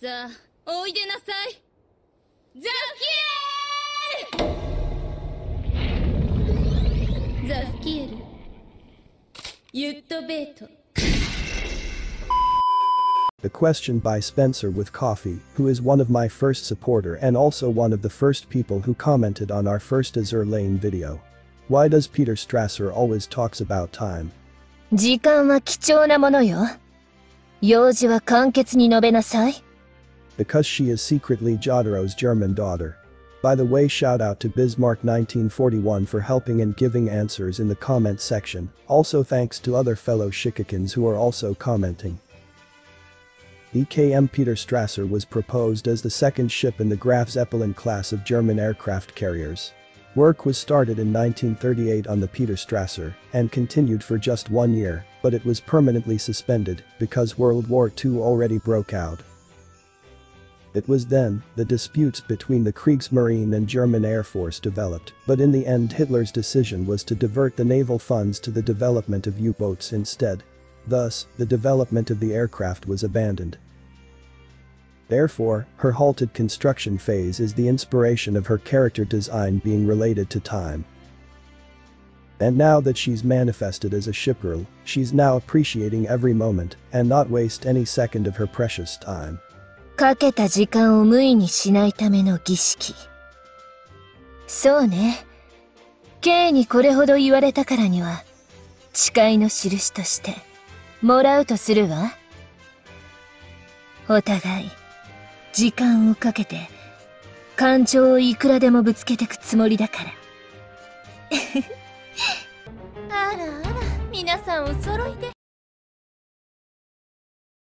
さあおいでなさいザフキエルザフキエルユットベート The question by Spencer with Coffee, who is one of my first supporter and also one of the first people who commented on our first Azur Lane video. Why does Peter Strasser always talks about time? 時間は貴重なものよ。用事は簡潔に述べなさい。Because she is secretly Jotaro's German daughter. By the way shout out to Bismarck1941 for helping and giving answers in the comment section, also thanks to other fellow Shikikans who are also commenting. DKM Peter Strasser was proposed as the second ship in the Graf Zeppelin class of German aircraft carriers. Work was started in 1938 on the Peter Strasser and continued for just one year, but it was permanently suspended because World War II already broke out. It was then, the disputes between the Kriegsmarine and German Air Force developed, but in the end Hitler's decision was to divert the naval funds to the development of U-boats instead. Thus, the development of the aircraft was abandoned. Therefore, her halted construction phase is the inspiration of her character design being related to time. And now that she's manifested as a shipgirl, she's now appreciating every moment and not waste any second of her precious time. かけた時間を無意にしないための儀式。そうね。K にこれほど言われたからには、誓いの印として、もらうとするわ。お互い、時間をかけて、感情をいくらでもぶつけてくつもりだから。あらあら皆さんお揃いで